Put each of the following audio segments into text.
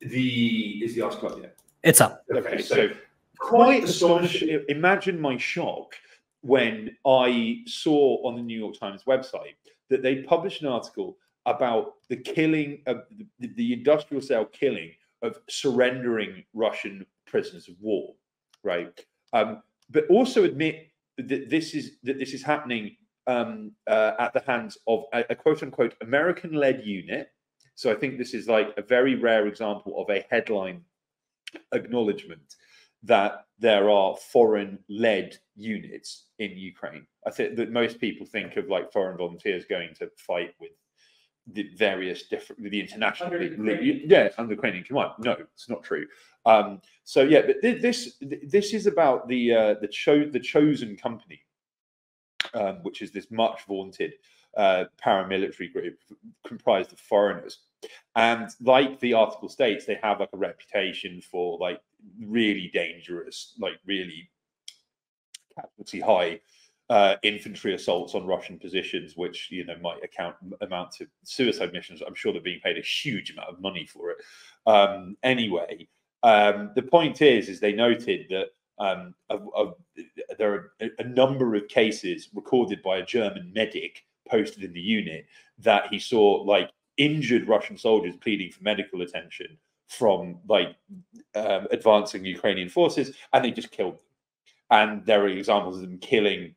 The is the Ask Club yet? It's up. Okay, so quite astonishing. Imagine my shock when I saw on the New York Times website that they published an article about the killing of the, the industrial cell killing of surrendering Russian prisoners of war, right? Um, but also admit that this is that this is happening um, uh, at the hands of a, a quote unquote American-led unit. So I think this is like a very rare example of a headline acknowledgement that there are foreign-led units in Ukraine. I think that most people think of like foreign volunteers going to fight with the various different the international Under yeah under Ukrainian command. No, it's not true. Um, so yeah, but this this is about the uh, the cho- the chosen company, um, which is this much vaunted uh, paramilitary group comprised of foreigners. And like the article states, they have like a reputation for like really dangerous, like really casualty high uh, infantry assaults on Russian positions, which you know might account amount to suicide missions. I'm sure they're being paid a huge amount of money for it. Um, anyway, um, the point is, is they noted that um, of, of, there are a, a number of cases recorded by a German medic posted in the unit that he saw like injured Russian soldiers pleading for medical attention from like um, advancing Ukrainian forces, and they just killed them. And there are examples of them killing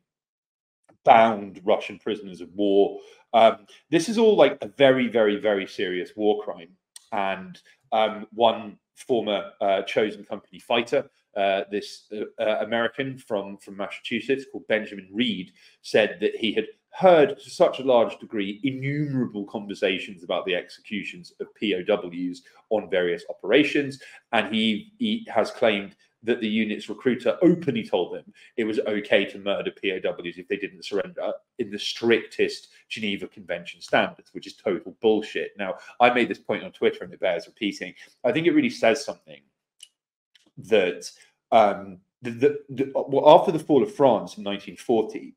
bound Russian prisoners of war. Um, this is all like a very, very, very serious war crime. And um, one former uh, chosen company fighter, uh, this uh, uh, American from, from Massachusetts called Benjamin Reed, said that he had heard to such a large degree innumerable conversations about the executions of POWs on various operations. And he, he has claimed that the unit's recruiter openly told them it was okay to murder POWs if they didn't surrender in the strictest Geneva Convention standards, which is total bullshit. Now, I made this point on Twitter and it bears repeating. I think it really says something that um, the, the, the, well, after the fall of France in 1940,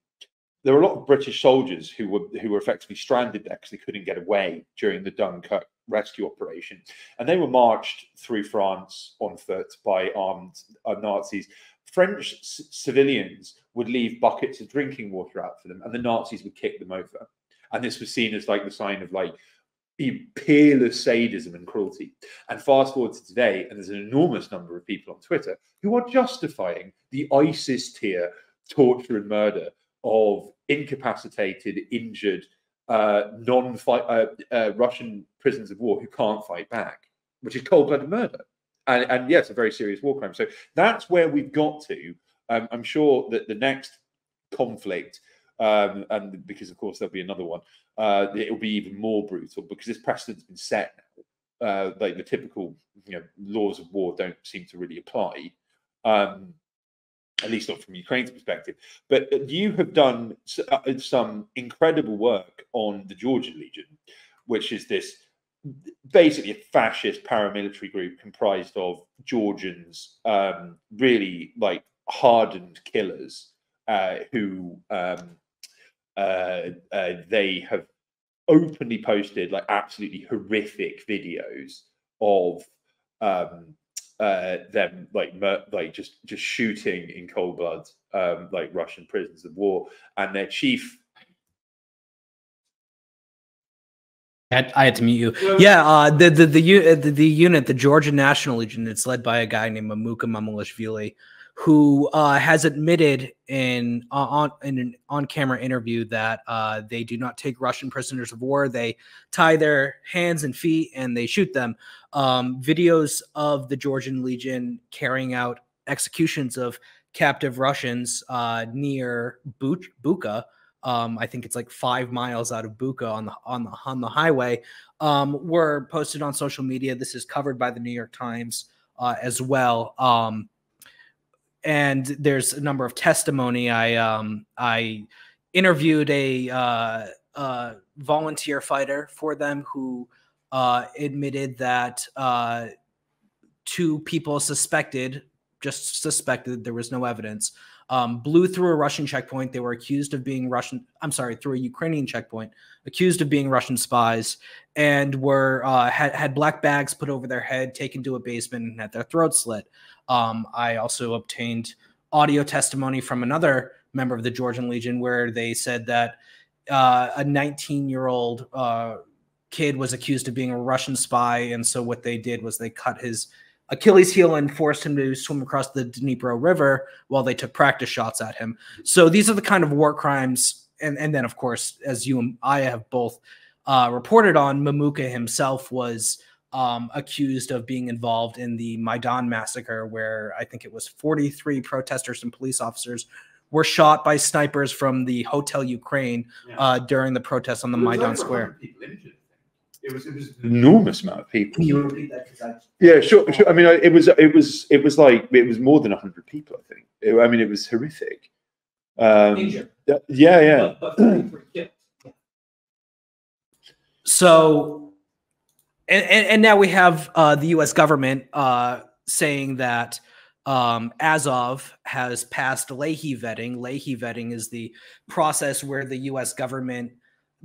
there were a lot of British soldiers who were who were effectively stranded there because they couldn't get away during the Dunkirk rescue operation, and they were marched through France on foot by armed uh, Nazis. French civilians would leave buckets of drinking water out for them, and the Nazis would kick them over. And this was seen as like the sign of like peerless sadism and cruelty. And fast forward to today, and there's an enormous number of people on Twitter who are justifying the ISIS tier torture and murder of incapacitated, injured, uh, non-fight uh, uh, Russian prisoners of war who can't fight back, which is cold-blooded murder. And, and yes, a very serious war crime. So that's where we've got to. Um, I'm sure that the next conflict, um, and because of course there'll be another one, uh, it will be even more brutal because this precedent's been set now. Uh, like the typical, you know, laws of war don't seem to really apply. Um, at least not from Ukraine's perspective. But you have done uh, some incredible work on the Georgian Legion, which is this basically a fascist paramilitary group comprised of Georgians, um, really like hardened killers uh, who um, uh, uh, they have openly posted like absolutely horrific videos of um, uh, them like like just just shooting in cold blood um, like Russian prisoners of war, and their chief. I had to mute you. Yeah, uh, the, the the uh, the the unit, the Georgian National Legion, it's led by a guy named Mamuka Mamulashvili, who uh, has admitted in uh, on in an on-camera interview that uh, they do not take Russian prisoners of war. They tie their hands and feet and they shoot them. Um, videos of the Georgian Legion carrying out executions of captive Russians uh, near Bucha. Um, I think it's like five miles out of Bucha on the on the on the highway. Um, were posted on social media. This is covered by the New York Times uh, as well. Um, and there's a number of testimony. I um I interviewed a uh, uh, volunteer fighter for them who uh, admitted that uh, two people suspected, just suspected, there was no evidence, um, blew through a Russian checkpoint. They were accused of being Russian. I'm sorry, through a Ukrainian checkpoint, accused of being Russian spies, and were uh, had had black bags put over their head, taken to a basement, and had their throats slit. Um, I also obtained audio testimony from another member of the Georgian Legion where they said that uh, a 19 year old uh, kid was accused of being a Russian spy, and so what they did was they cut his Achilles heel and forced him to swim across the Dnipro River while they took practice shots at him. So these are the kind of war crimes, and and then of course, as you and I have both uh, reported on, Mamuka himself was um, accused of being involved in the Maidan massacre, where I think it was 43 protesters and police officers were shot by snipers from the Hotel Ukraine yeah. uh, during the protests on the Maidan Square. It was, it was an enormous amount of people. Can you repeat that? Yeah, sure, sure. I mean, it was, it was, it was like it was more than hundred people. I think. It, I mean, it was horrific. Um, yeah, yeah. But, but so, and, and now we have uh, the U.S. government uh, saying that um, Azov has passed Leahy vetting. Leahy vetting is the process where the U.S. government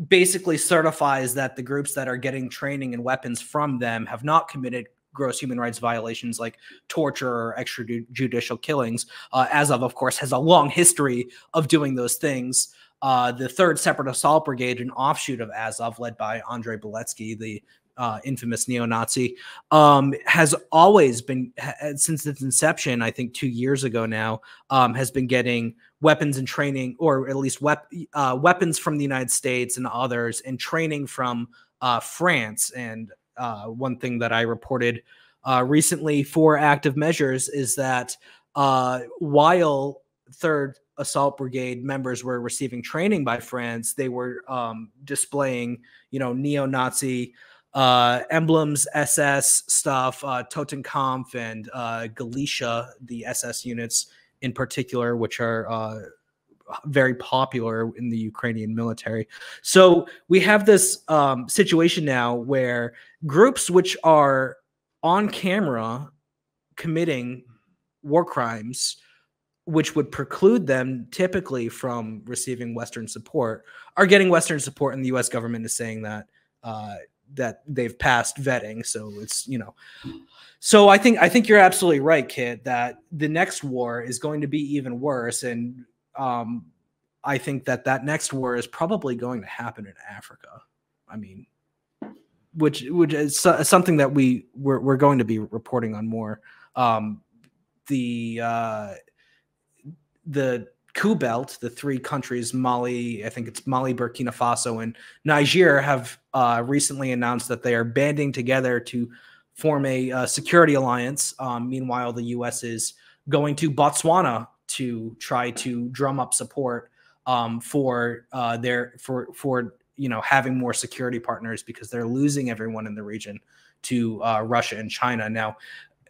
basically certifies that the groups that are getting training and weapons from them have not committed gross human rights violations like torture or extrajudicial killings. Uh, Azov, of course, has a long history of doing those things. Uh, the third separate assault brigade, an offshoot of Azov, led by Andrei Beletsky, the uh, infamous neo-Nazi, um, has always been since its inception. I think two years ago now, um, has been getting weapons and training, or at least wep- uh, weapons from the United States and others, and training from uh, France. And uh, one thing that I reported uh, recently for active measures is that uh, while third assault brigade members were receiving training by France, they were um, displaying, you know, neo-Nazi uh, emblems, SS stuff, uh, Totenkopf and uh, Galicia, the SS units in particular, which are uh, very popular in the Ukrainian military. So we have this um, situation now where groups which are on camera committing war crimes, which would preclude them typically from receiving Western support, are getting Western support, and the U.S. government is saying that uh, that they've passed vetting. So it's you know, so I think I think you're absolutely right, kid. That the next war is going to be even worse, and um, I think that that next war is probably going to happen in Africa. I mean, which which is something that we we're, we're going to be reporting on more. Um, the uh, the coup belt, the three countries, Mali, I think it's Mali, Burkina Faso, and Niger, have uh, recently announced that they are banding together to form a uh, security alliance. Um, meanwhile, the U.S. is going to Botswana to try to drum up support um, for uh, their for for you know having more security partners because they're losing everyone in the region to uh, Russia and China. Now,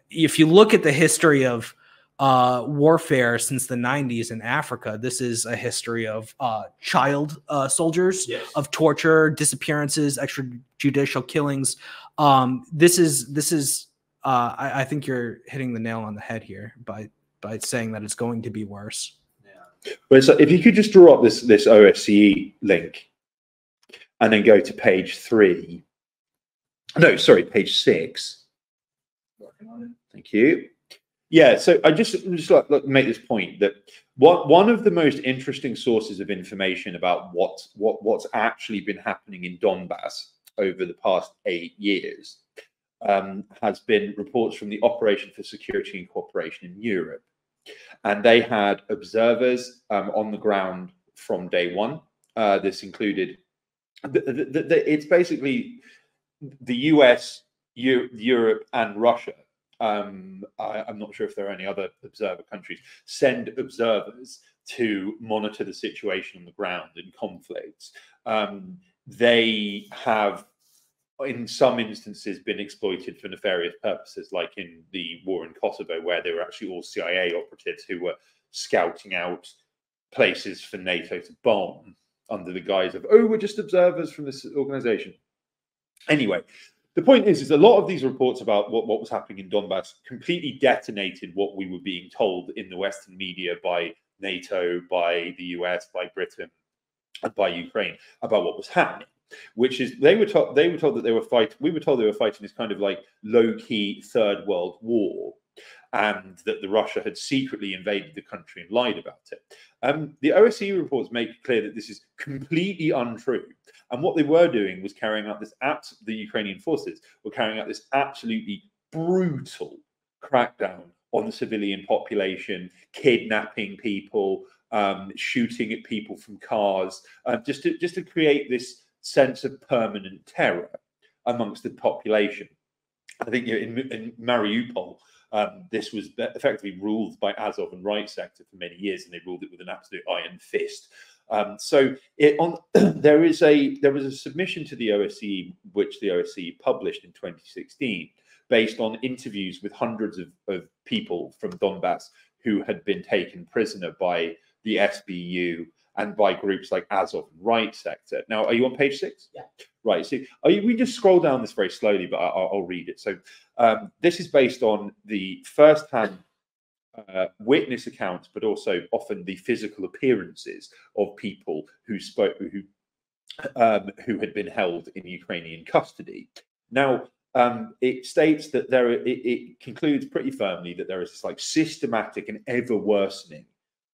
if you look at the history of uh, warfare since the 90s in Africa. This is a history of uh, child uh, soldiers, yes. of torture, disappearances, extrajudicial killings. Um, this is this is. Uh, I, I, think you're hitting the nail on the head here by by saying that it's going to be worse. Yeah. But so if you could just draw up this this OSCE link, and then go to page three. No, sorry, page six. Thank you. Yeah, so I just just like, like make this point that one one of the most interesting sources of information about what what what's actually been happening in Donbass over the past eight years um, has been reports from the Operation for Security and Cooperation in Europe, and they had observers um, on the ground from day one. Uh, this included the, the, the, it's basically the U.S., Europe, and Russia um, I, am not sure if there are any other observer countries, send observers to monitor the situation on the ground in conflicts. Um, they have, in some instances, been exploited for nefarious purposes, like in the war in Kosovo, where they were actually all CIA operatives who were scouting out places for NATO to bomb under the guise of, oh, we're just observers from this organization. Anyway, the point is, is a lot of these reports about what, what was happening in Donbass completely detonated what we were being told in the Western media by NATO, by the US, by Britain, and by Ukraine about what was happening. Which is they were told they were told that they were fighting. We were told they were fighting this kind of like low key third world war, and that the Russia had secretly invaded the country and lied about it. Um, the OSCE reports make clear that this is completely untrue. And what they were doing was carrying out this at the Ukrainian forces were carrying out this absolutely brutal crackdown on the civilian population, kidnapping people, um, shooting at people from cars, uh, just to just to create this sense of permanent terror amongst the population. I think you know, in, in Mariupol, um, this was effectively ruled by Azov and Right Sector for many years, and they ruled it with an absolute iron fist. Um, so it, on, there is a there was a submission to the OSCE which the OSCE published in 2016 based on interviews with hundreds of, of people from Donbass who had been taken prisoner by the SBU and by groups like Azov and Right Sector. Now, are you on page six? Yeah. Right. So you, we just scroll down this very slowly, but I'll, I'll read it. So um, this is based on the first-hand uh, witness accounts, but also often the physical appearances of people who spoke, who um, who had been held in Ukrainian custody. Now, um, it states that there, it, it, concludes pretty firmly that there is this like systematic and ever worsening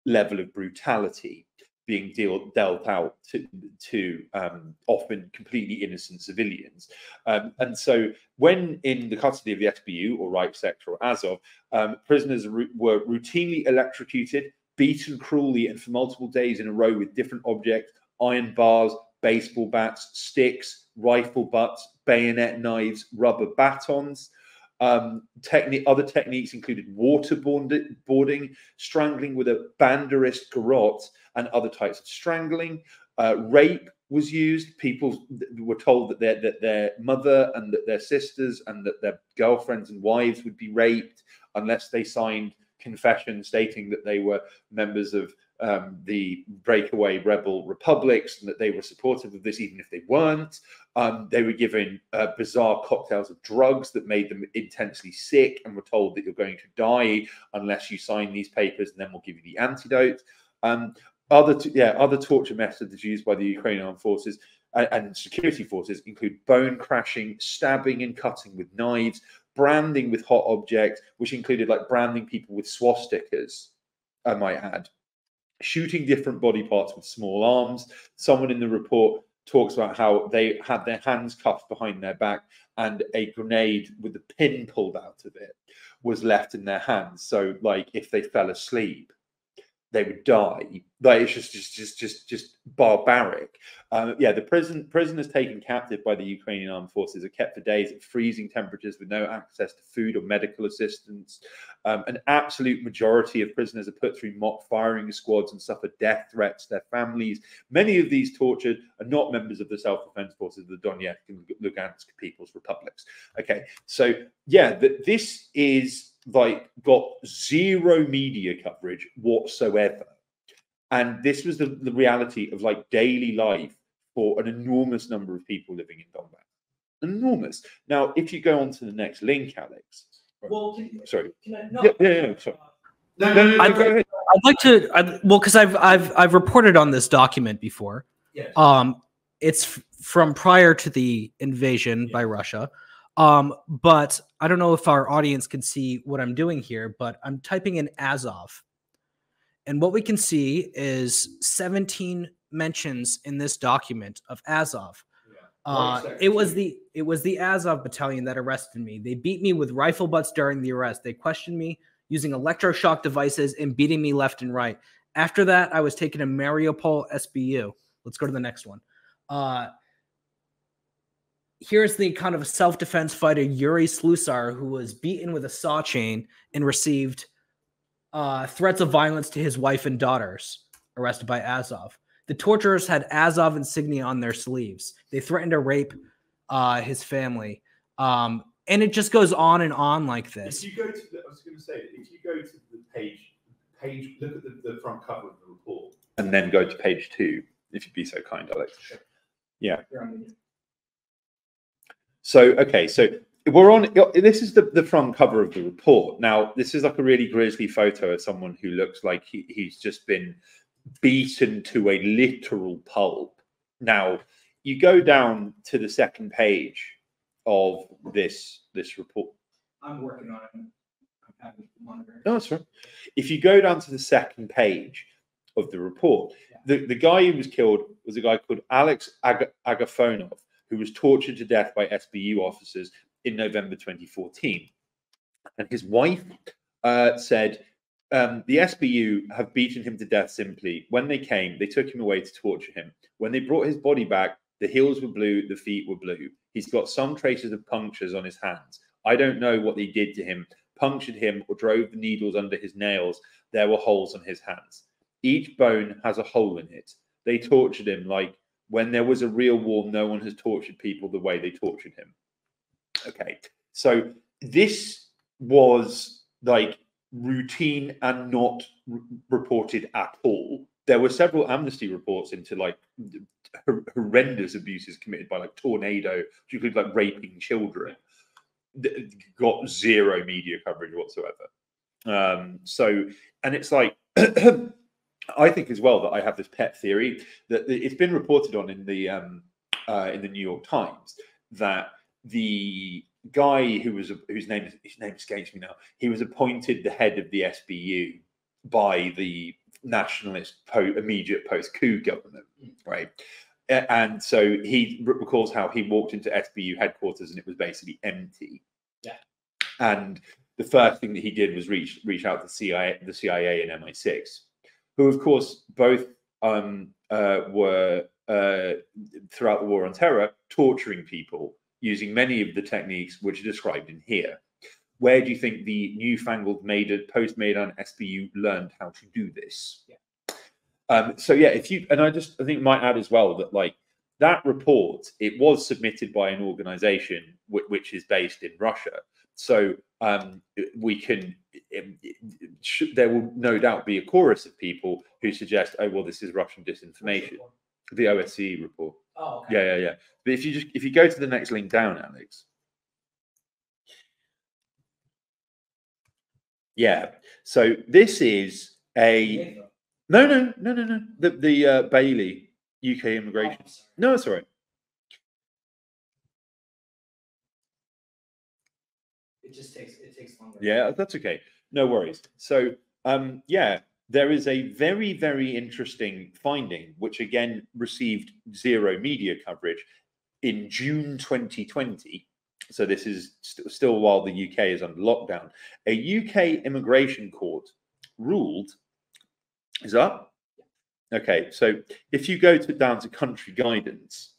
level of brutality being deal, dealt out to, to um, often completely innocent civilians. Um, and so, when in the custody of the SBU or Right Sector or Azov, um, prisoners were routinely electrocuted, beaten cruelly, and for multiple days in a row with different objects iron bars, baseball bats, sticks, rifle butts, bayonet knives, rubber batons. Um, technique, other techniques included waterboarding, strangling with a banderist garrote, and other types of strangling. Uh, rape was used. People were told that their that their mother and that their sisters and that their girlfriends and wives would be raped unless they signed confession stating that they were members of um, the breakaway rebel republics and that they were supportive of this, even if they weren't. Um, they were given uh, bizarre cocktails of drugs that made them intensely sick and were told that you're going to die unless you sign these papers, and then we'll give you the antidote. Um, other, yeah, other torture methods used by the Ukrainian armed forces and, and security forces include bone crashing, stabbing and cutting with knives, branding with hot objects, which included like branding people with swastikas, I might add, shooting different body parts with small arms. Someone in the report talks about how they had their hands cuffed behind their back and a grenade with the pin pulled out of it was left in their hands. So, like, if they fell asleep, they would die. Like it's just just just just just barbaric. Um, yeah, the prison prisoners taken captive by the Ukrainian armed forces are kept for days at freezing temperatures with no access to food or medical assistance. Um, an absolute majority of prisoners are put through mock firing squads and suffer death threats. Their families, many of these tortured, are not members of the self-defense forces of the Donetsk and Lugansk People's Republics. Okay, so yeah, that this is like got zero media coverage whatsoever. And this was the, the reality of like daily life for an enormous number of people living in Donbass. Enormous. Now, if you go on to the next link, Alex. Well, can, sorry. Can I, no, yeah, yeah, yeah, sorry. No, no, no, no, I'd, go. I'd like to. I'd, well, because I've I've I've reported on this document before. Yes. Um, it's f- from prior to the invasion Yeah. by Russia. Um, but I don't know if our audience can see what I'm doing here, but I'm typing in Azov. And what we can see is 17 mentions in this document of Azov. Uh, it was the it was the Azov battalion that arrested me. They beat me with rifle butts during the arrest. They questioned me using electroshock devices and beating me left and right. After that, I was taken to Mariupol SBU. Let's go to the next one. Uh, here's the kind of a self-defense fighter Yuri Slusar, who was beaten with a saw chain and received uh, threats of violence to his wife and daughters, arrested by Azov. The torturers had Azov insignia on their sleeves. They threatened to rape uh, his family. Um, and it just goes on and on like this. If you go to, the, I was going to say, if you go to the page, page, look at the, the front cover of the report, and then go to page two, if you'd be so kind, Alex. Yeah. You're on mute. So okay, so we're on this is the, the front cover of the report. Now this is like a really grisly photo of someone who looks like he, he's just been beaten to a literal pulp. Now you go down to the second page of this this report. I'm working on it. No, that's right. If you go down to the second page of the report, yeah. the, the guy who was killed was a guy called Alex Ag- Agafonov, who was tortured to death by SBU officers in November 2014. And his wife uh, said um, the SBU have beaten him to death simply. When they came, they took him away to torture him. When they brought his body back, the heels were blue, the feet were blue. He's got some traces of punctures on his hands. I don't know what they did to him, punctured him, or drove the needles under his nails. There were holes on his hands. Each bone has a hole in it. They tortured him like when there was a real war, no one has tortured people the way they tortured him. Okay, so this was like routine and not reported at all. There were several amnesty reports into like horrendous abuses committed by like tornado, which like raping children. Got zero media coverage whatsoever. Um, so, and it's like I think as well that I have this pet theory that it's been reported on in the um, uh, in the New York Times that the guy who was whose name is, his name escapes me now. He was appointed the head of the SBU by the nationalist po- immediate post coup government, right? And so he recalls how he walked into SBU headquarters and it was basically empty. Yeah. And the first thing that he did was reach reach out to CIA, the CIA and MI6, who of course both um, uh, were uh, throughout the war on terror torturing people using many of the techniques which are described in here. Where do you think the newfangled Maidan, post-Maidan SBU learned how to do this? Yeah. Um, so yeah, if you and I just I think might add as well that like that report it was submitted by an organization which is based in Russia. So um, we can it, it, should, there will no doubt be a chorus of people who suggest, oh well, this is Russian disinformation. The OSCE report. Oh, okay. Yeah, yeah, yeah. But if you just if you go to the next link down, Alex. Yeah. So this is a no, no, no, no, no. The the uh, BAILII UK immigration. Oh, no, that's all right. It just takes it takes longer. Yeah, that's okay. No worries. So um, yeah, there is a very, very interesting finding, which again received zero media coverage in June 2020. So this is st- still while the UK is under lockdown. A UK immigration court ruled. Is that? Okay, so if you go to down to country guidance,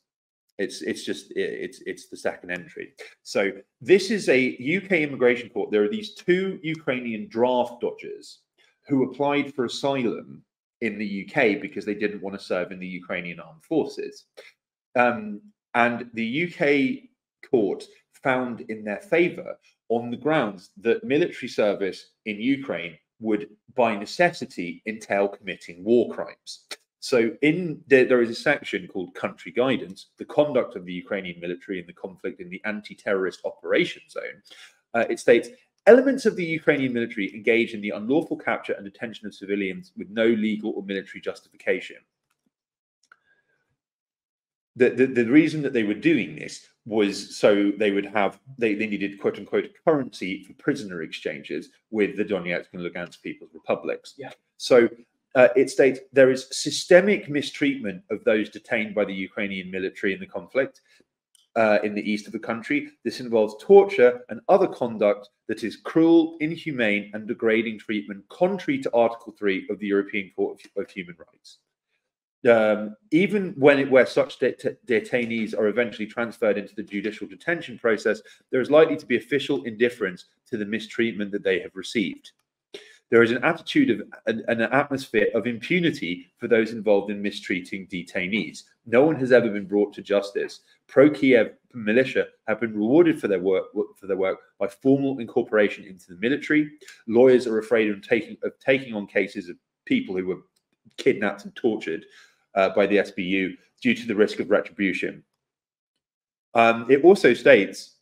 it's it's just it's it's the second entry. So this is a UK immigration court. There are these two Ukrainian draft dodgers who applied for asylum in the UK because they didn't want to serve in the Ukrainian armed forces. Um, and the UK court found in their favor on the grounds that military service in Ukraine would, by necessity, entail committing war crimes. So, in there, there is a section called Country Guidance, the conduct of the Ukrainian military in the conflict in the anti-terrorist operation zone. Uh, it states Elements of the Ukrainian military engage in the unlawful capture and detention of civilians with no legal or military justification. The, the, the reason that they were doing this was so they would have they, they needed quote unquote currency for prisoner exchanges with the Donetsk and Lugansk People's Republics. Yeah. So uh, it states there is systemic mistreatment of those detained by the Ukrainian military in the conflict uh, in the east of the country. This involves torture and other conduct that is cruel, inhumane, and degrading treatment, contrary to Article 3 of the European Court of, of Human Rights. Um, even when it, where such det- detainees are eventually transferred into the judicial detention process, there is likely to be official indifference to the mistreatment that they have received. There is an attitude of an, an atmosphere of impunity for those involved in mistreating detainees. No one has ever been brought to justice. Pro-Kiev militia have been rewarded for their work for their work by formal incorporation into the military. Lawyers are afraid of taking of taking on cases of people who were kidnapped and tortured uh, by the SBU due to the risk of retribution. Um, it also states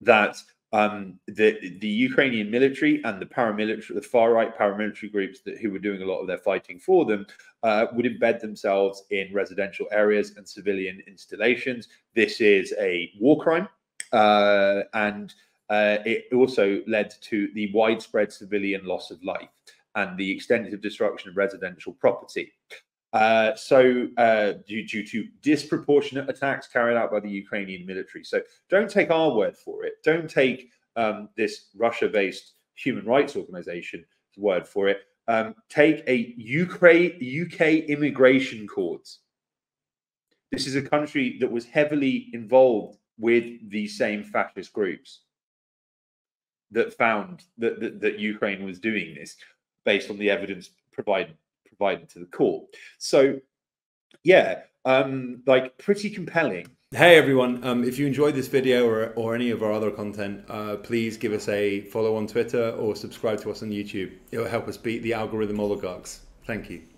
that um, the the Ukrainian military and the paramilitary, the far right paramilitary groups that who were doing a lot of their fighting for them, uh, would embed themselves in residential areas and civilian installations. This is a war crime, uh, and uh, it also led to the widespread civilian loss of life and the extensive destruction of residential property. Uh, so, uh, due, due, to disproportionate attacks carried out by the Ukrainian military. So, don't take our word for it. Don't take um, this Russia based human rights organization's word for it. Um, take a Ukraine, UK immigration court. This is a country that was heavily involved with these same fascist groups that found that, that, that Ukraine was doing this based on the evidence provided provided to the court. So, yeah, um, like pretty compelling. Hey everyone, um, if you enjoyed this video or, or any of our other content, uh, please give us a follow on Twitter or subscribe to us on YouTube. It will help us beat the algorithm oligarchs. Thank you.